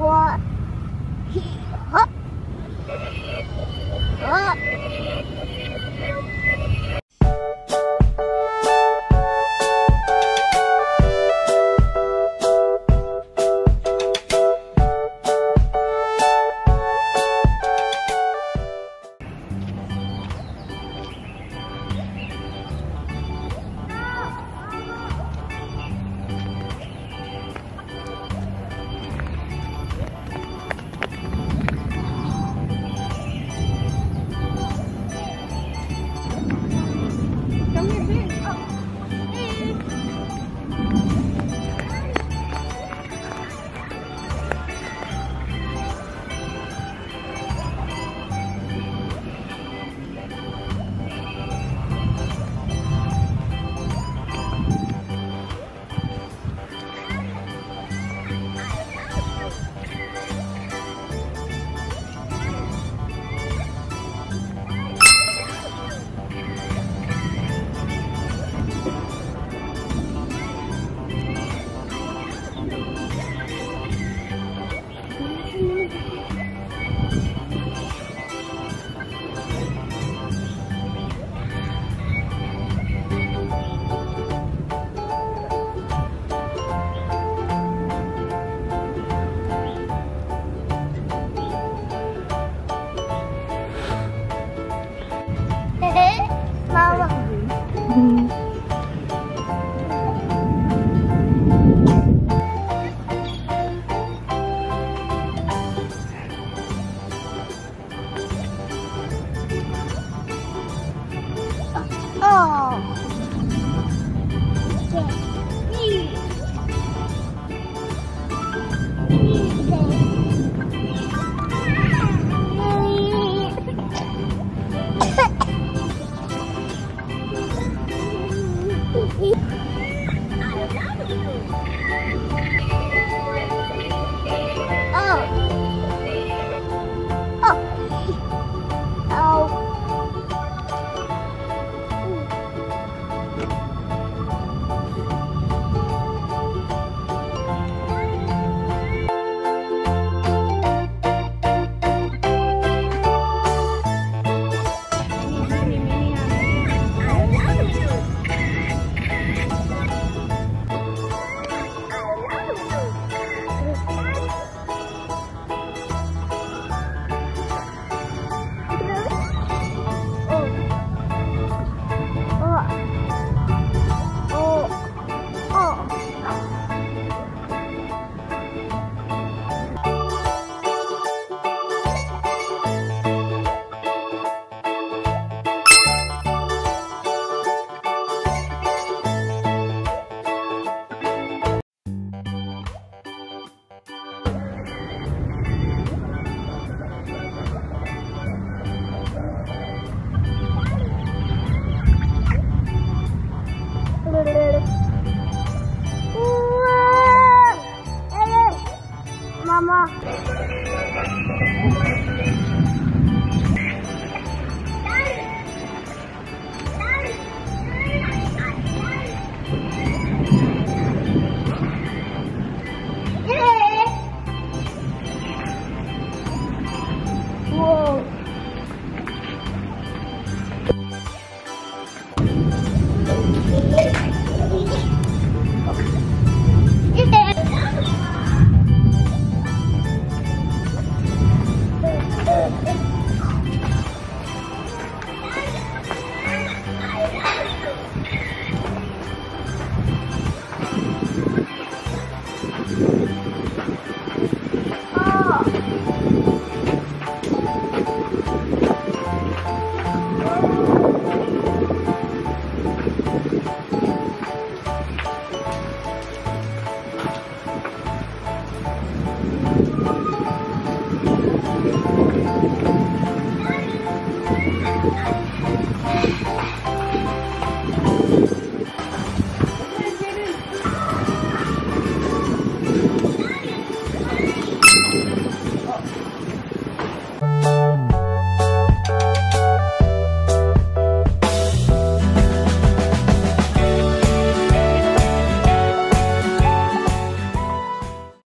What? Huh? Huh? 好。